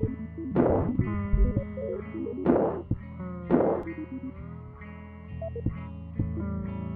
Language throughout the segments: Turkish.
Thank you.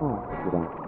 嗯，知道了。